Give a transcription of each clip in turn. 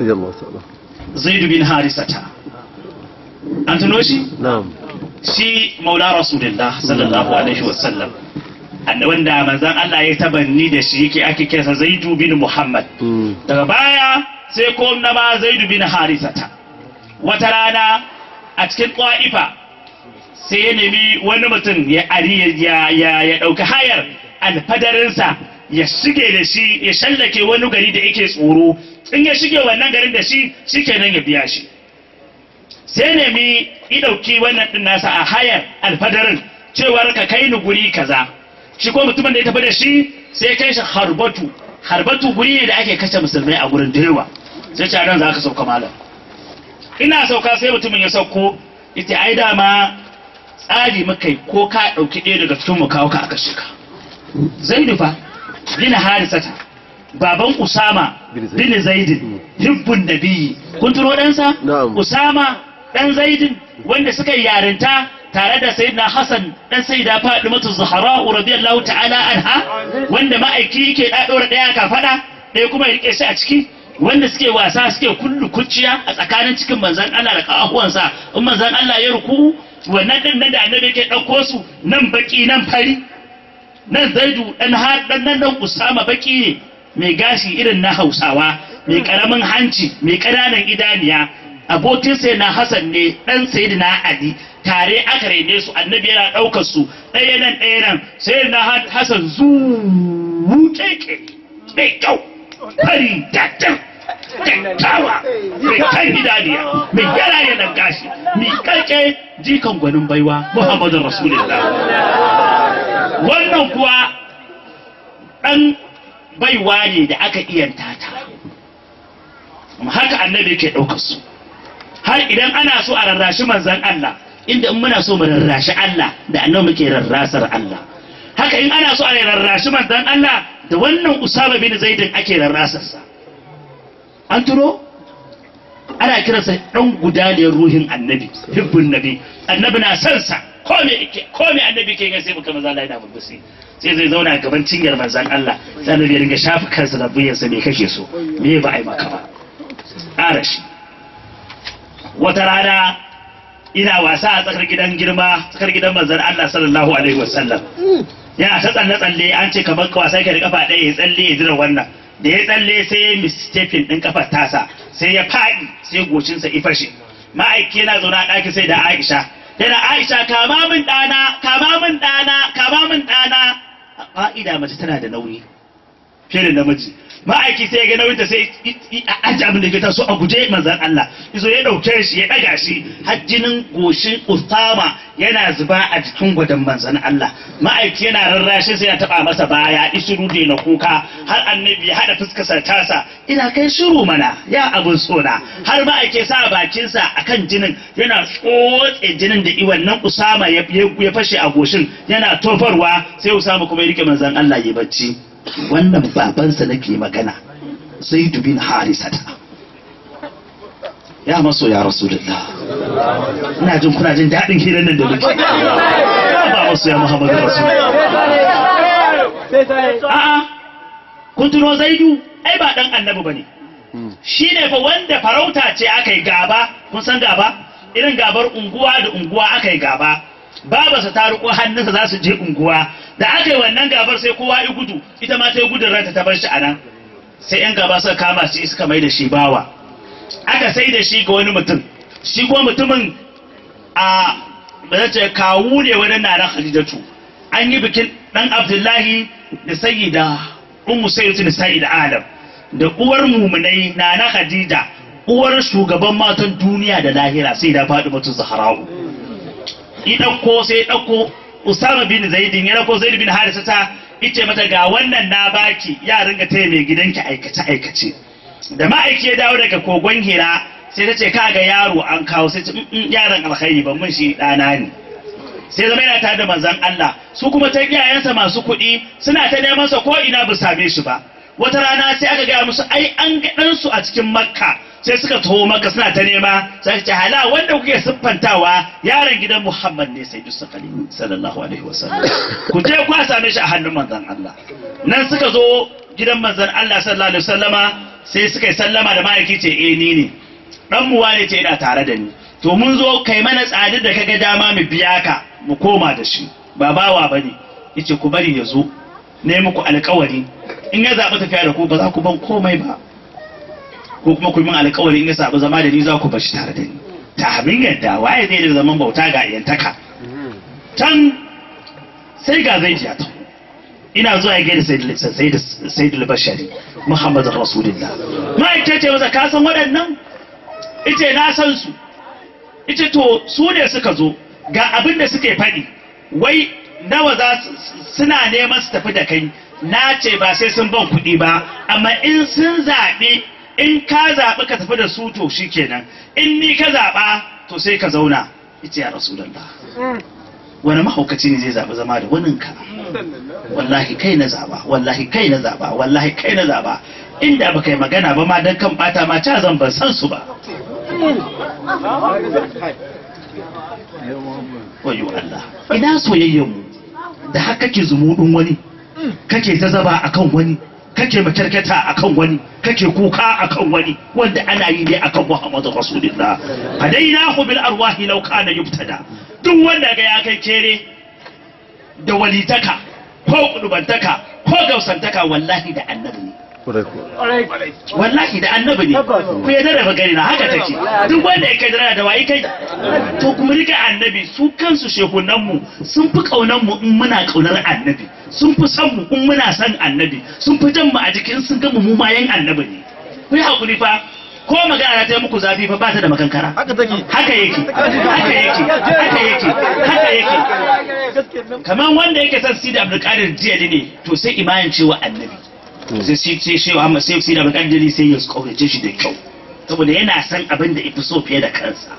radiyallahu ta'ala zaidu bin harisata an tuno shi na'am shi maula rasulullah sallallahu alaihi wasallam Anna- wanda manzan Allah ya tabanni da shi yake ake kiransa zaidu bin muhammad Mm. daga baya sai ko na ma zaidu bin harisata wata rana a cikin ƙwa'ifa sai ya nemi wani mutum ya ari ya ya ɗauki hayar alfadarinsa ya shige da shi ya shallake wani gari da yake tsoro in ya shige wannan garin da shi shikenan ya biya shi. Sai nemi i ɗauki wannan ɗin nasa a hayar alfadarin cewar ka kai ni guri kaza. Shi ko mutumin da ya tafi da shi sai kai shi harbatu. Harbatu guri ne da ake kashe musulmai a gurin da yawa. Sai ce a nan za ka sauka malam. Ina sauka sai mutumin ya sauko ita ai dama tsari muka ko ka ɗauki ɗaya daga cikin mu kawo ka aka shika zaidu fa bin harisata. Baban usama Bin Zaid. bin zaidin hibbun nabiyyi kun tuno ɗansa usama ɗan zaidin wanda suka yi yarinta tare da sayyidina hasan ɗan sayyida fadimatu zahra radiyallahu ta'ala anha wanda ma'aiki yake da ɗora ɗaya kafaɗa ɗaya kuma ya riƙe shi a ciki wanda suke wasa suke kullu kuciya a tsakanin cikin manzan Allah da kahuwansa in manzan Allah ya ruku wannan ɗin nan da annabi yake ɗauko su nan baki nan fari nan zaidu dan har dan nan dan usama baki ne. Mai gashi irin na hausawa mai ƙaramin hanci mai ƙananan idaniya. Abokin sai na hasan ne dan sayyidina ali. Tare aka rene su annabi yana ɗaukar su. Ɗaya nan ɗaya nan. Sai na hasan zu keke mai kyau. Fari tattar kyakkyawa mai kan idaniya mai yara yanar gashi. Mai karke jikan gwanin baiwa muhammadun rasulullah. Wannan kuwa ɗan baiwa ne da aka iyanta ta. Haka annabi ke ɗaukar su. Har idan ana so a rarrashi manzan Allah inda in muna so mu rarrashi Allah da annabi muke rarrasar Allah. Haka in ana so a rarrashi manzan Allah da wannan Usama bin Zaidin ake rarrasarsa an turo ana kiransa dan gudaniyar ruhin annabi hibbun nabi. Annabi na son sa. Ko me yake ko me annabi ke ga sai muka maza Allah yana sai zai zauna gaban cinyar manzan Allah. Sai ya ringa shafa kansa da buyansa me kake so? Me ba ai maka ba? Arashi wata rana ina wasa a tsakar gidan girma tsakar gidan manzan Allah sallallahu alaihi wasallam. Yana ta tsalle tsalle an ce kamar ka wasa yake da kafa ɗaya ya tsalle ya jira wannan. Da ya tsalle sai ya mistefin ɗin kafar tasa sai ya faɗi sai gocinsa ya fashe. Ma'aiki yana zaune a ɗaki sai da Aisha. Yana Aisha kama min ɗana kama min ɗana kama min ɗana. A mace tana da nauyi fiye da namiji. Ma'aiki sai ya ga nauyinta sai a aji abin da ya taso a guje manzan Allah. Izo ya ɗauke shi ya ɗaga shi har jinin goshin Usama yana zuba a jikin gwadon manzan Allah. Ma'aiki yana rarrashi sai ya taɓa masa baya ishiru da na kuka har annabi ya haɗa fuskarsa tasa. Ina kai shiru mana ya abin sona har ma'aiki sa bakinsa akan jinin yana tsotse jinin da wannan Usama ya ya fashe a goshin yana tofarwa sai Usama kuma ya riƙe manzan Allah ya bacci. Wannan babansa nake magana sai dubin harisata. Ya maso ya rasulullah. Ina jin kuna jin daɗin hirar nan da muke. Ba maso ya muhammadu rasulullah. A'a kun tuno zaidu? Ai ba dan annabi ba ne shi ne fa wanda farauta ce aka yi gaba. Kun san gaba? Irin gabar unguwa da unguwa aka yi gaba. Babarsa ta riko hannunsa za su je unguwa. Da aka yi wannan gabar sai kowa ya gudu. Ita ma ta yi gudun ranta ta bar shi a nan. Sai yan gaba suka kama shi suka mai da shi bawa. Aka sai da shi ga wani mutum. Shi kuma mutumin a ce kawu ne wani naran hadidatu an yi bikin dan abdullahi da sayyida ummu sayyidatu da sayyida adam. Da uwar mumunai nana khadija uwar shugaban matan duniya da lahira sai da faɗi mutum zahara'u i ɗauko sai ɗauko Usama bin Zaidin ya ɗauko Zaid bin Harisa ta ice mata ga wannan na baki ya ringa taya mai gidanki aikace aikace. Da ma'aiki ya dawo daga kogon Hira sai ta ce kaga yaro an kawo sai ce yaron alkhairi ban mun shi ɗana ne. Sai zama yana tare da manzon Allah. Su kuma ta iyayensa masu kuɗi suna ta neman sa ko ina ba same shi ba. Wata rana sai aka gaya musu ai an ga ɗansu a cikin makka. Sai suka taho maka suna ta nema sai ce hala wanda kuke siffantawa? Yaron gidan Muhammad ne sai Yusuf Ali sallallahu alaihi wasallam. Ku je ku same shi a hannun manzon Allah. Nan suka zo gidan manzon Allah sallallahu alaihi wasallama sai suka yi sallama da ma'aiki ce eh ni ne. Dan mu wane ce ina tare da ni. To mun zo kai mana tsadar da kaga dama mu biya ka mu koma da shi. Ba bawa ba ne ya ce ku bari ya zo. Ne muku alƙawari in ya zaɓi tafiya da ku ba za ku ban komai ba. Ko kuma ku yi min alƙawari in ya zaɓi zama da ni za ku bashi tare da ni. Ta abin yadda waye zai da zaman bauta ga iyantaka can sai ga zai jiya ta ina zuwa ya gaida sayyidul bashari muhammadu rasulullah ma'aikata ce masa ka san waɗannan? Ice na san su. Ice to su ne suka zo. Ga abin da suke faɗi. Wai nawa za suna neman su tafi da kai? Na ce ba sai sun ban kuɗi ba amma in sun zaɓi in ka zaɓi ka tafi da su to shi kenan in ni ka zaɓa to sai ka zauna. Ita ya rasu wani mahaukaci ne zai zaɓi zama da waninka? Wallahi kai na zaɓa wallahi kai na zaɓa wallahi kai na zaɓa. Inda ba kai magana ba ma don kan ɓata ma ca zan ban san su ba. Wayo Allah ina soyayyen mu? Da haka kake zumuɗin wani kake ta zaba akan wani. Kake makarkata akan wani kake kuka akan wani wanda ana yi ne akan Muhammadu Rasulullah. Hadainahu bil arwahi law kana yubtada. Duk wanda ga ya kai kere da walitaka ko kudubantaka ko gausantaka wallahi da annabi ne. Wallahi da annabi ne. Ku ya dara gani na haka take. Duk wanda ya kai dara da wayi kai? To kuma riƙa annabi su kansu shehunan mu sun fi kaunan mu in muna ƙaunar annabi. Sun fi san mu in muna san annabi sun fi jan mu a jikin sun ga mu ma yan annabi ne. Ku yi haƙuri fa ko magana ta yi muku zafi fa ba ta da makankara. Haka take. Haka yake haka yake haka yake haka yake. Kamar wanda yake san sida abdulkadir jiya ne to sai imanin cewa annabi. Sai sai sai shi amma sai sida abdulkadir sai ya kaurace shi da kyau. Saboda yana san abin da ifi so fiye da kansa.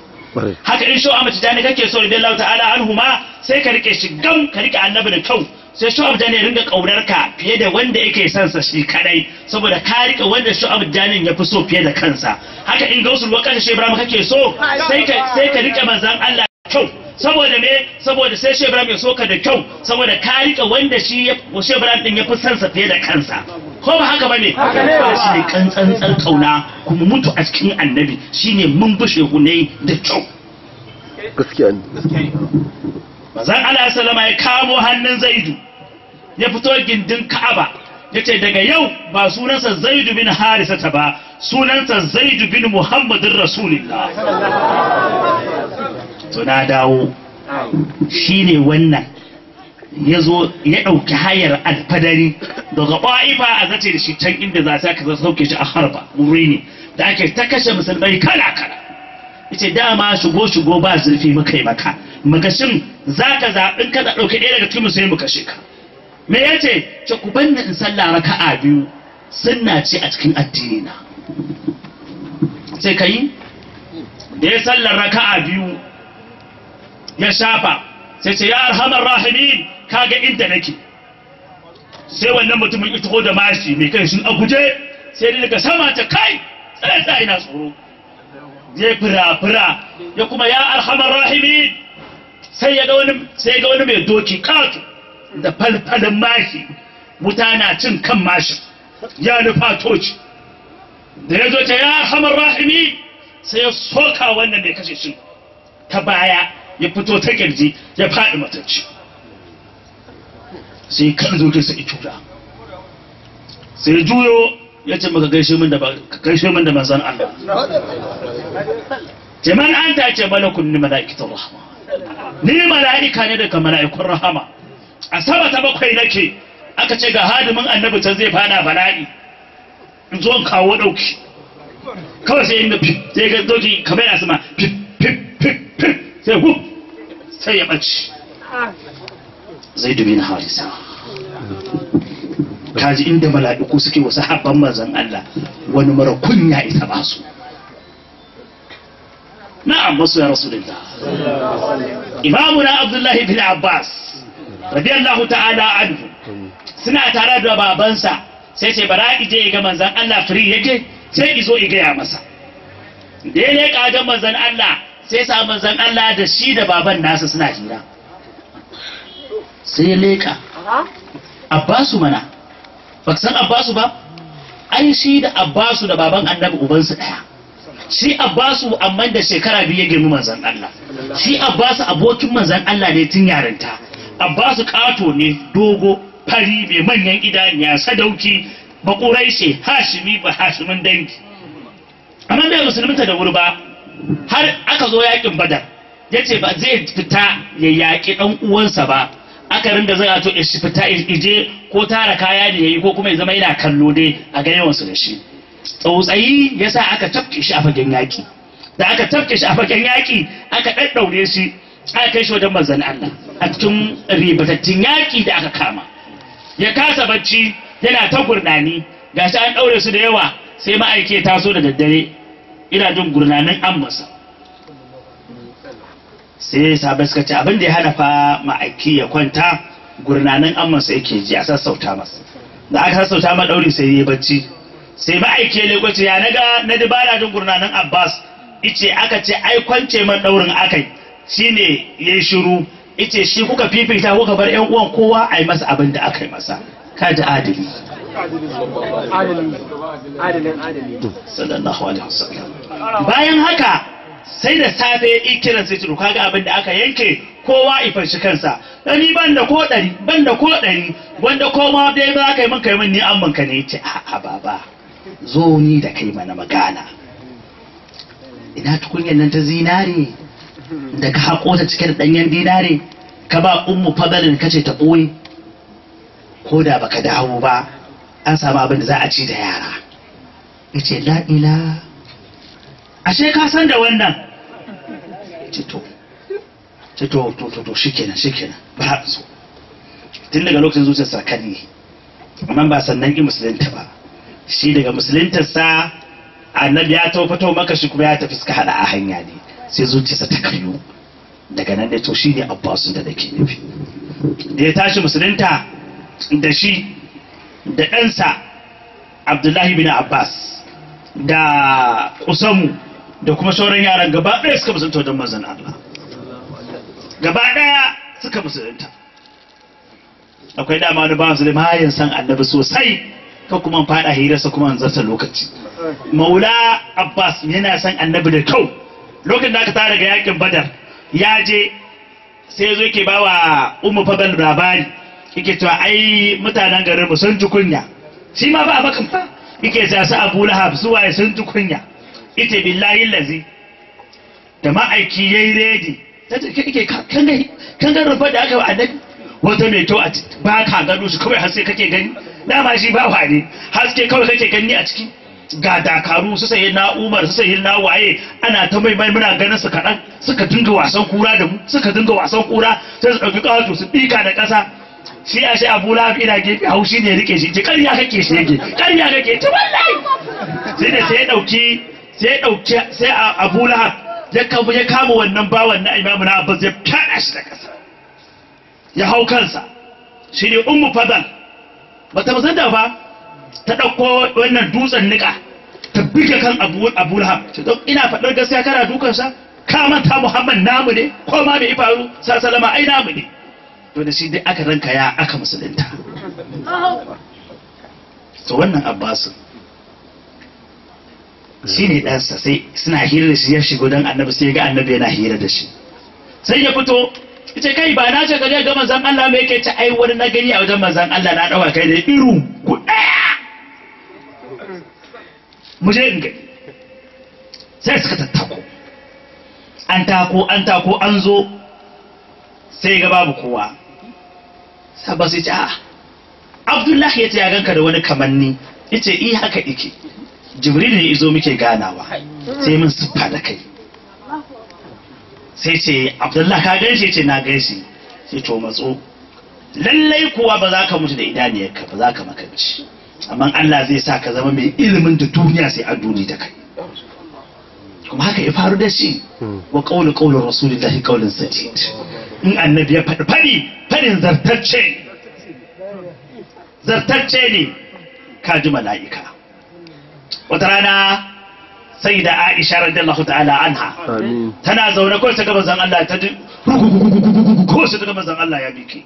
Haka in shi amma tijani kake so idan Allah ta'ala anhu ma sai ka riƙe shi gam ka riƙe annabi da kyau. Sai shu'ab jani ringa ƙaunar ka fiye da wanda yake son sa shi kadai saboda ka riƙa wanda shu'ab janin ya fi so fiye da kansa. Haka in gausul waƙar shi ibrahim kake so sai ka sai ka riƙa manzan Allah kyau. Saboda me? Saboda sai shi ibrahim ya so ka da kyau. Saboda ka riƙa wanda shi ya shi ibrahim din ya fi son sa fiye da kansa. Ko ba haka ba ne shi ne kantsantsar ƙauna kuma mutu a cikin annabi shine mun bushe hunai da kyau. Gaskiya ne. Manzon Allah sallama ya kamo hannun Zaidu. Ya fito gindin Ka'aba ya ce daga yau ba sunansa Zaidu bin Harisata ba sunansa Zaidu bin Muhammadin to na dawo. Shine wannan. Ya zo ya ɗauki hayar alfadari daga ba'ifa a zace da shi can inda za ta ka sauke shi a harba wuri ne da ake ta kashe musulmai kala kala ya ce dama shigo shigo ba zurfi muka yi maka. Magashin za ka zaɓin ka ɗauki ɗaya daga cikin sai mu kashe ka. Me ya ce ku banni in sallah raka'a biyu sunna ce a cikin addini na sai ka yi? Da ya sallar raka'a biyu ya shafa sai ce ya arhamar rahimin kaga inda nake. Sai wannan mutumin ita da mashi mai kai sun a guje sai daga sama ta kai tsaye ina tsoro. Ya fira ya kuma ya arhamar rahimin sai ya ga wani mai doki katu. Da falfalin mashi wuta na cin kan mashi ya nufa toci da ya zo ta ya arhamar rahimin sai ya soka wannan mai kashe shi. Ta baya ya fito ta ƙirji ya faɗi matacci sai kan zo sai tura sai juyo ya ce maka gaishe min da gaishe min da manzon Allah. Ce man anta ce malakun ni malaikatul rahma. Ni mala'ika ne daga mala'ikun rahama. A sama ta bakwai nake. Aka ce ga hadimin annabi can zai fada bala'i. In zo kawo ɗauki kawai sai inda sai ga doki kamar yana sama pip pip pip pip sai hu sai ya bace zai dubi na harisa kaji inda mala'iku suke wasu habban manzon Allah wani mara kunya ita ba su. Na'am masu ya rasulullah. Imamuna abdullahi bin abbas. Radiyallahu ta'ala anhu. Suna tare da babansa sai ce bara ije ga manzon Allah firi yake sai izo igaya masa. Da ya leƙa wajen manzon Allah sai sa manzon Allah da shi da baban nasa suna hira. Sai ya leƙa. Abbasu mana. Ba san Abbasu ba? Ai shi da abbasu da baban annabi ubansu ɗaya shi abbasu amma da shekara biyu ya girmi manzan Allah. Shi abbasu abokin manzan Allah ne tun yarinta. Abbasu kato ne dogo fari mai manyan idaniya sadauki bakurai ce hashimi ba hashimin dangi. Amma bai musulunta da wuri ba har aka zo yaƙin badar ya ce ba zai fita ya yaƙi ɗan uwansa ba. Aka rinda zai ato ya fita ije ko tara kaya da ya yi ko kuma ya zama yana kallo dai a ga yawansu da shi. Tsautsayi ya sa aka tafke shi a fagen yaƙi. Da aka tafke shi a fagen yaƙi aka ɗaɗɗaure shi aka kai shi wajen manzan Allah a cikin ribatattun yaƙi da aka kama. Ya kasa bacci yana ta gurnani gashi an ɗaure su da yawa sai ma'aiki ya taso da daddare. Ina jin gurnanin amsa sai sabai suka ce abin da ya hana fa ma'aiki ya kwanta gurnanin amsa yake ji a sassauta masa. Da aka sassauta ma ɗauri sai ya bacci. Sai ma'aiki ya lekwace ya na ga na dibara jin gurnanin abbas. Ice aka ce ai kwance man ɗaurin akai shine ya yi shiru ice shi kuka fifita kuka bar yan uwan kowa a yi masa abin da aka yi masa. Adalin adali. Bayan haka sai da safe ikiran sai turu kaga abin da aka yanke kowa ifanshi kansa. Ni ban da ko ɗari ban da ko ɗari wanda koma dai za ka yi min kai min ni an ka ne. Ce a'a baba zo ni da kai mana magana. Ina tukunyar nan ta zinare? Da ka haƙo ta cike da ɗanyen dinare ka ba ummu fadalin kace ta ɓoye. Ko da baka dawo ba an samu abin da za a ci da yara. Ya ce la'ila ashe ka san da wannan? Ce to ce to to to shikenan shikenan ba so tun daga lokacin zuciyar sarkari amma ba sannan ki musulunta ba. Shi daga musuluntarsa annabi ya tafi fito maka shi kuma ya tafi suka hada a hanya ne. Sai zuciyarsa ta karyo daga nan da to shi ne abbasu da nake nufi. Da ya tashi musulunta da shi da ɗansa abdullahi bin abbas da kusamu da kuma sauran yaran gaba ɗaya suka musulunta wajen mazan Allah. Gaba ɗaya suka musulunta. Akwai dama wani bawan zulima hayan san annabi sosai ka kuma faɗa hirarsa kuma zarta lokaci. Maula abbas yana san annabi da kyau. Lokacin da aka tara daga yaƙin badar ya je sai zo yake bawa ummu fadal labari yake cewa ai mutanen garin mu sun ji kunya. Shi ma ba bakan fa yake cewa su abu lahab su waye sun ji kunya. Ita billahi lazi da ma'aiki yayi redi. Ta ce kake kan ga kan ga rufa da aka wa annabi? Wata mai kyau a ba ka gano shi kawai haske kake gani? Dama shi ba wa ne haske kawai kake gani a ciki. Ga dakaru su sayi na umar su sayi na waye ana ta mai mai muna ganin su kaɗan suka dinga wasan kura da mu suka dinga wasan kura sai su ɗauki ƙato su ɗika da ƙasa. Shi a shi abu lahab ina gefe haushi ne riƙe shi ce ƙarya kake shi yake ƙarya kake ce wallahi. Sai da sai ɗauki sai ɗauki sai abu lahab ya kama ya kama wannan bawan na imamu na abbas ya fyaɗa shi da ƙasa. Ya hau kansa. Shi ne ummu fadal. Bata musanta ba. Ta ɗauko wannan dutsen niƙa ta buge kan abu lahab. Ina faɗar gaskiya kana dukansa? Ka manta muhammad namu ne? Ko ma bai faru? Sa salama ai namu ne. To da shi dai aka ranka ya aka musulunta. To wannan abbasu shi ne ɗansa sai suna hira da shi ya shigo don annabi sai ga annabi yana hira da shi. Sai ya fito ce kai ba na ce ka je ga manzon Allah me yake ce ai wani na gani a wajen manzon Allah na dawa kai da iru ku mu je in gani. Sai suka tattako. An tako an tako an zo sai ga babu kowa. Sabba sai ce a Abdullahi ya ce ya ganka da wani kamanni. Yace i haka ike Jibril ne izo muke ganawa. Sai mun siffa da kai. Sai ce abdullah ka gan shi? Ce na gan shi. Sai to matso. Lallai kuwa ba za ka mutu da idaniyarka ba za ka makanci amma Allah zai sa ka zama mai ilimin da duniya sai a duni da kai. Kuma haka ya faru da shi. Wa qawlu qawlu rasulillahi qawlun sadid. In annabi ya faɗi faɗi faɗin zartacce. Zartacce ne ka ji mala'ika. Wata rana sai da Aisha radiyallahu ta'ala anha tana zaune kawai ta ga manzon Allah ta ji ko ga manzon Allah ya biki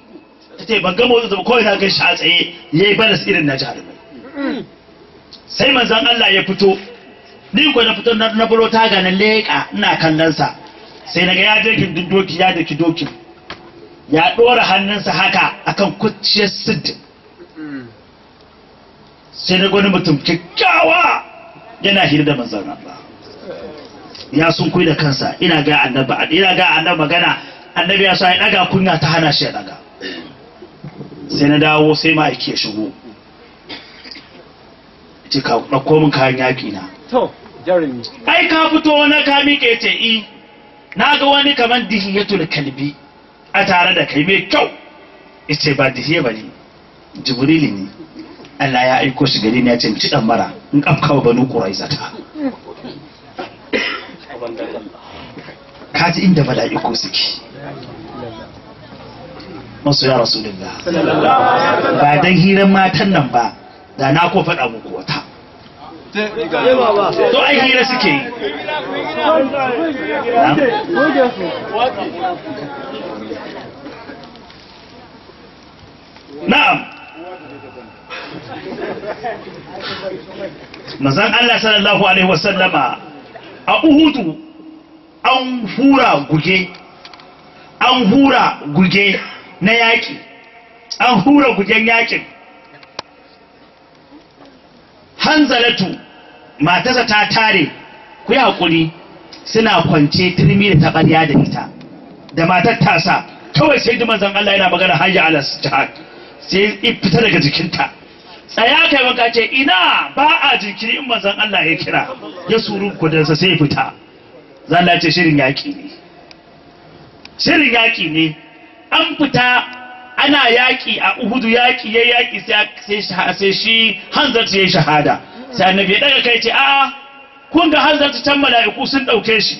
ta ce ban ga motsi ba kawai na ga shi a tsaye yayi balas irin na jarumai sai manzon Allah ya fito. Ni ko na fito na na bulo taga na leƙa ina kallon sa sai na ga ya je gindin doki ya daki dokin. Ya ɗora hannunsa haka akan kuciyar siddin sai na wani mutum kyakkyawa yana hira da manzon Allah. Ya sun kui da kansa ina ga annabi ina ga annabi magana. Annabi ya sa ya daga kunya ta hana shi ya daga sai na dawo sai ma ya shigo. Ce ka ɗauko min kayan yaƙi na. To, jarumi. ai ka fito na ka miƙe ce i na ga wani kamar dihiyatul kalbi a tare da kai mai kyau. Ice ba dihiya ba ne jibrili ne. Allah ya aiko shi gari ne ya ce ci dan mara in kafkawa banu quraizata ka ji inda mala'iku suke. Masu ya rasulullah ba dan hirar matan nan ba da na ko faɗa muku wata. To ai hira suke yi. Na'am. mazan Allah sallallahu alaihi wasallama a uhudu an hura guge an hura guge na yaƙi an hura gugen yaƙin. Hanzalatu matarsa ta tare ku yi suna kwance turmi da taɓarya da ita da matar tasa. Kawai sai ji manzon Allah yana magana hayya ala jihad sai in fita daga jikinta. Tsaya kai wanka ce ina ba a jinkiri in manzon Allah ya kira. Ya suru kudansa sai fita. Zan ce shirin yaƙi ne. Shirin yaƙi ne. An fita ana yaƙi a uhudu yaƙi ya yaƙi sai sai shi hanzarta ya shahada. Sai annabi ya daga kai ce a kun ga hanzarta can mala'iku sun ɗauke shi.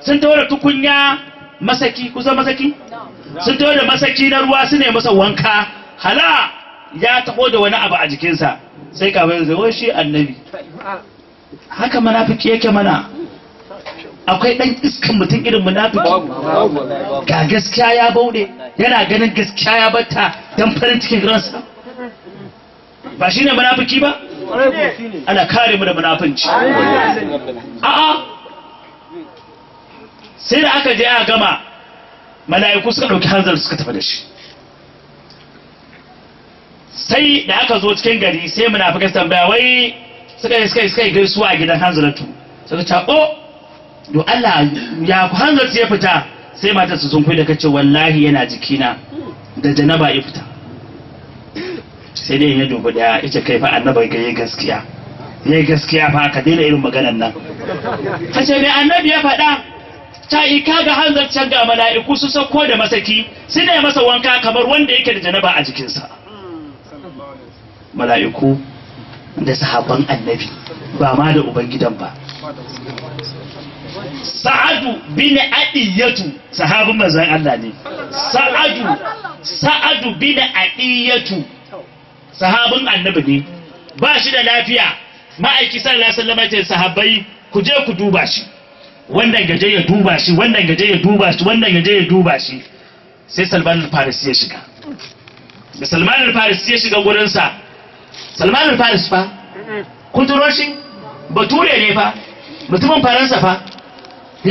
Sun tawo da tukunya masaki kusa masaki? Sun tawo da masaki na ruwa su ne masa wanka. Hala ya taho da wani abu a jikinsa. Sai kafin zai wai shi annabi haka munafiki yake mana. Akwai ɗan iskan mutum irin munafiki ga gaskiya ya bauɗe yana ganin gaskiya ya batta don farin cikin ransa. Ba shine munafiki ba? Ana kare mu da munafunci. A'a. Sai da aka je a gama mala'iku suka ɗauki hanzar suka tafi da shi. Sai da aka zo cikin gari sai munafikai tambaya wai suka yi suka yi suka yi gaisuwa a gidan hanzaratu? Suka ce o do Allah ya ku hanzarta ya fita sai matar su sun kai da kace wallahi yana jikina. Da janaba ya fita. Sai dai ya dubi da ita kai fa annabi ga gaskiya. Yayi gaskiya fa ka daina irin maganar nan. Kace mai annabi ya faɗa? Ta ika ga hanzarcen ga mala'iku su sauko da masaki su ne masa wanka kamar wanda yake da janaba a jikinsa. Mala'iku da sahabban annabi ba ma da ubangidan ba. Sa'adu bin adiyatu sahabin manzon Allah ne. Sa'adu sa'adu bin adiyatu sahabin annabi ne. Ba shi da lafiya. Ma'aiki sallallahu alaihi wasallam ce sahabbai ku je ku duba shi. Wannan gaje ya duba shi wannan gaje ya duba shi wannan gaje ya duba shi. Sai Salman al-Farisi ya shiga. Da Salman al-Farisi ya shiga gurin sa Salman al-Farisi fa kun turo shi? Bature ne fa mutumin Faransa fa.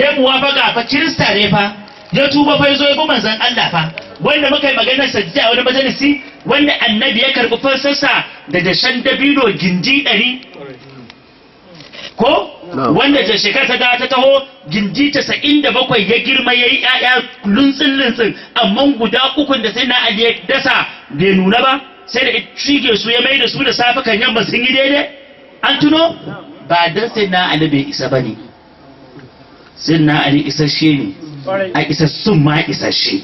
Ya muwafaka fa Kirista ne fa. Ya tuba fa ya zo ya bi manzon Allah fa. Wanda muka yi maganar sajjida a wani majalisi wanda annabi ya karɓi fansarsa da dashen dabino gindi ɗari. Ko? Wanda da shekara ta ta taho gindi casa'in da bakwai ya girma ya yi ‘ya'ya luntsin luntsin amma guda ukun da sai na Ali ya dasa bai nuna ba sai da shige su ya mai da su da safe kan yamma sun yi daidai. An tuno? Ba dan sai na Ali bai isa ba ne. Sai na Ali isasshe ne. A isassun ma isasshe.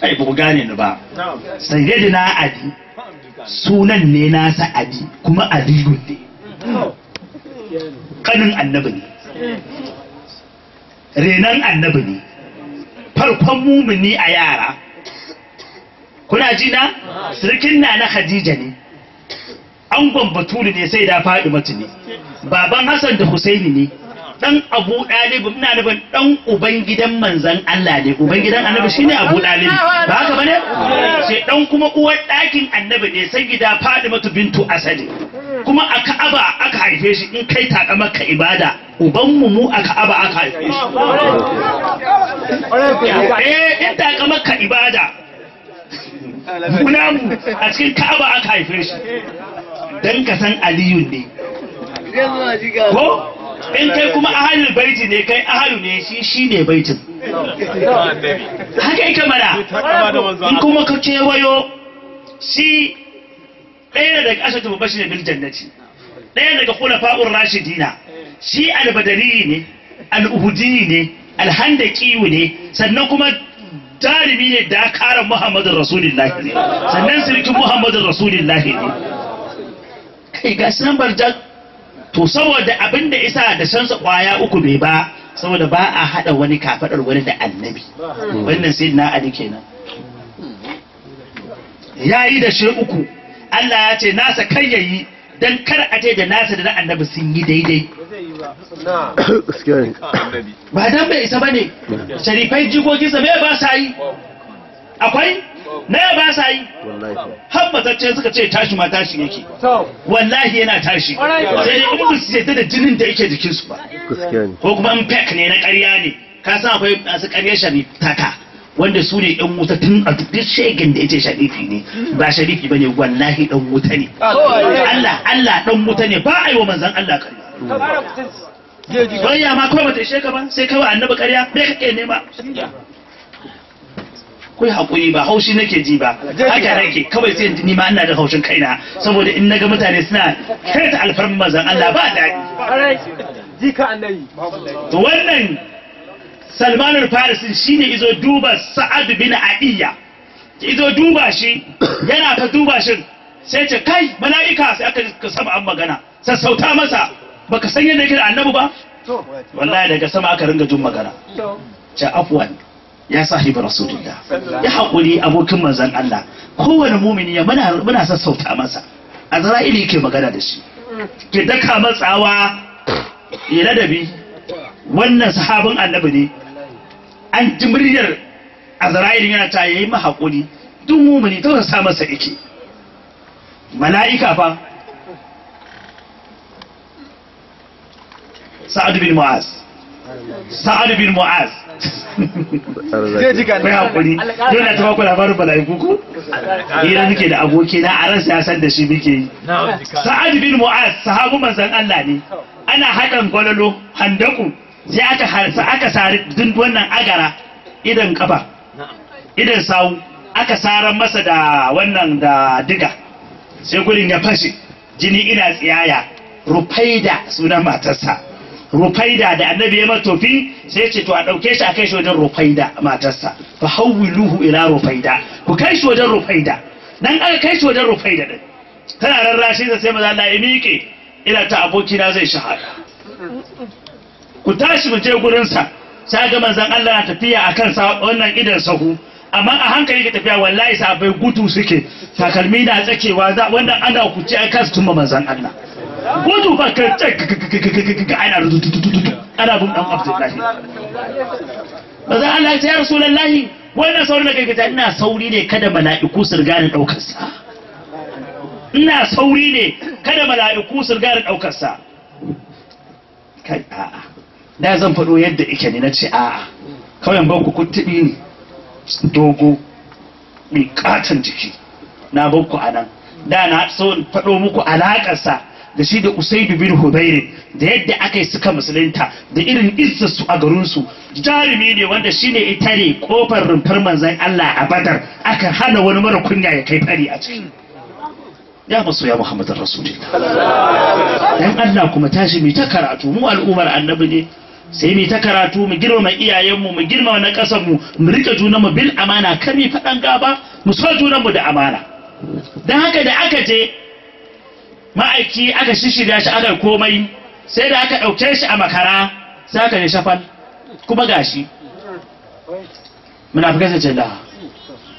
Kai ba ku gane ni ba. Sai da na Ali sunan ne nasa Ali kuma Aliyu ne. Kanin annabi ne. Renan annabi ne. Farkon mumini a yara. Kuna ji na? Sirkin na na khadija ne. Angon batulu ne sai da faɗi ne. Baban hassan da husaini ne. Dan abu ɗalib ina nufin dan uban gidan manzan Allah ne. Uban gidan annabi shine abu ɗalib ba haka ba ne? Sai dan kuma uwar ɗakin annabi ne sai gida faɗi matu bintu asali kuma a ka'aba aka haife shi in kai taƙa maka ibada ubanmu mu a ka'aba aka haife shi. Eh in taƙa maka ibada muna mu a cikin ka'aba aka haife shi. Dan ka san aliyun ne. Ko? In kai kuma ahalul baiti ne kai ahalu ne shi shi ne baitin. Haka yake mana. In kuma ka kewayo shi ɗaya daga asatu ne bil jannati ɗaya daga khulafa'ur rashidina shi albadari ne al'uhudi ne alhandaki ne sannan kuma jarumi ne da karan muhammadin rasulullahi ne. Sannan sirkin muhammadin rasulullahi ne. Kai ga sunan barjan to saboda abin da isa da sansa ƙwaya uku bai ba saboda ba a hada wani kafadar wani da annabi. Wannan sai na ali kenan. Yayi da shi uku. Allah ya ce nasa kai yayi dan kar a ce da nasa da na annabi sun yi daidai. Ba dan bai isa ba ne sharifai jikokinsa me ba sa yi? Akwai? Na ba sa yi? Habbatacce suka ce tashi ma tashi yake. Wallahi yana tashi. Sai dai in ba su yadda da jinin da yake jikinsu ba. Gaskiya ne. Ko kuma in fek ne na ƙarya ne. Ka san akwai masu ƙarya sharifaka wanda su ne ɗan wuta tun a duk shegin da ya ce sharifi ne. Ba sharifi ba ne wallahi ɗan wuta ne. Allah Allah ɗan wuta ne. Ba a yi wa manzon Allah ƙarya. Soyayya ma kawai bata ishe ka ba sai kawai annabi ƙarya. Me kake nema? Kai haƙuri ba haushi nake ji ba. Haka nake kawai sai ni ma ina da haushin kaina. Saboda in na ga mutane suna kaita alfarmin manzon Allah ba daɗi. Jika annabi. To wannan Salman al-Farisi shine izo duba Sa'ad bin Adiyya. Izo duba shi yana ta duba shi sai ce kai mala'ika sai aka ka sama an magana. Sassauta masa. Baka san yadda yake da annabi ba? Wallahi daga sama aka ringa jin magana. Ce afwan. Ya sahibi rasulullah. Ya haƙuri abokin manzon Allah. Kowane mumini ya muna sassauta masa. Azra'ili yake magana da shi. Ke daka matsawa ya ladabi. Wannan sahabin annabi ne. An ji muryar azra'ili yana ta yayi mahaƙuri duk mumini ta sa masa yake. Mala'ika fa. Sa'ad bin mu'az. Sa'ad bin mu'az. Zai jika kai haƙuri. Yau na taɓa ku labarin mala'iku ko hira muke da aboki na a ransa ya san da shi muke yi. Sa'ad bin mu'az sahabu manzon Allah ne. Ana haɗan gwalolo handaku sai aka harsa aka sari duk wannan agara idan kafa idan sawu aka saran masa da wannan da diga. Sai gurin ya fashe jini ina tsiyaya. Rufaida sunan matarsa. Rufaida da annabi ya matofi sai ce to a ɗauke shi a kai shi wajen rufaida matarsa. Fa hawwiluhu ila rufaida. Ku kai shi wajen rufaida. Nan aka kai shi wajen rufaida din. Tana rarrashi da sai maza Allah ya miƙe ina ta abokina zai shahada. Ku tashi mu je gurin sa sai ga manzon Allah na tafiya akan sa wannan idan sahu. Amma a hankali ke tafiya wallahi sabai gutu suke. Takalmi na tsakewa za wannan ana kuce a kasu tumma manzon Allah. Gudu ba ka ana ana bin dan abdullahi ba za Allah ya rasu lallahi wannan saurin da kai ina sauri ne kada mala'iku su riga ni ɗaukar ina sauri ne kada mala'iku su riga ni ɗaukar kai a'a da zan faɗo yadda ike ne na ce a'a kawai ba ku kuttubi ne dogo mai katon jiki na bakku a nan da na so faɗo muku alaƙarsa da shi da usaidu bin hudairin da yadda aka yi suka musulunta da irin izzarsu a garinsu. Jarumi ne wanda shi ne ita ne ƙofar rumfar manzan Allah a badar aka hana wani mara kunya ya kai fari a ciki. Ya maso ya muhammadin rasulullah. Dan Allah kuma tashi mai ta karatu mu al'ummar annabi ne. Sai mu ta karatu mu girmama iyayenmu mu girmama na ƙasar mu mu riƙa junanmu bil amana kar mu faɗan gaba mu so junanmu da amana. Dan haka da aka je ma'aiki aka shishirya shi aka komai sai da aka ɗauke shi a makara sai aka ne shafal. Kuma gashi munafikai sai ce la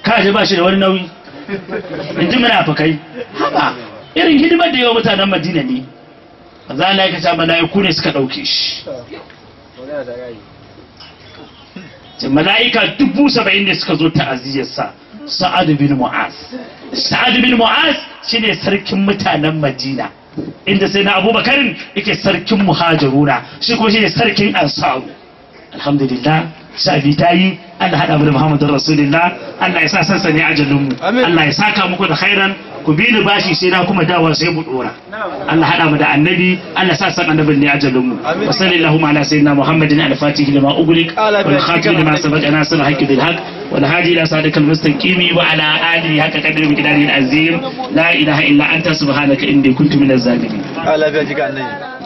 ka ji ba shi da wani nauyi. In ji munafikai haba irin hidimar da yawa mutanen madina ne. Za a laikata mala'iku ne suka ɗauke shi. Mala'ika dubu saba'in ne suka zo ta'aziyyarsa sa'ad bin mu'az. Sa'ad bin mu'az shine sarkin mutanen madina inda sai na abubakarin yake sarkin muhajiruna shi kuma shi ne sarkin ansaru. Alhamdulillah shafi ta yi Allah haɗa mu da Muhammadun Rasulullah Allah ya sa sansa ne ajalin mu. Allah ya saka muku da khairan ku bi ni bashi sai na kuma dawa sai mu dora. Allah haɗa mu da annabi Allah sa san annabin ne ajalin mu. Wa sallallahu ala sayyidina Muhammadin al-fatih lima ughliq wal khatim lima sabaqa nasir al-haqq bil haqq wal hadi ila sadiqal mustaqim wa ala alihi haqqa qadri min qadari al-azim la ilaha illa anta subhanaka inni kuntu minaz zalimin. Allah ya jika annabi.